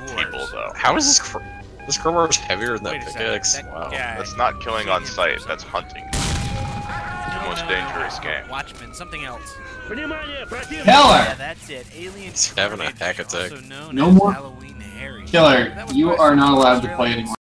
people though. How is this? Cr this crowbar is heavier than Wait that pickaxe. that Wow. That's not killing on sight. That's hunting. No, most no, dangerous no, game. Watchmen, something else. Killer! Yeah, that's it. Alien He's having a hack attack. No more- Halloween Harry. Killer, you are not allowed to play anymore.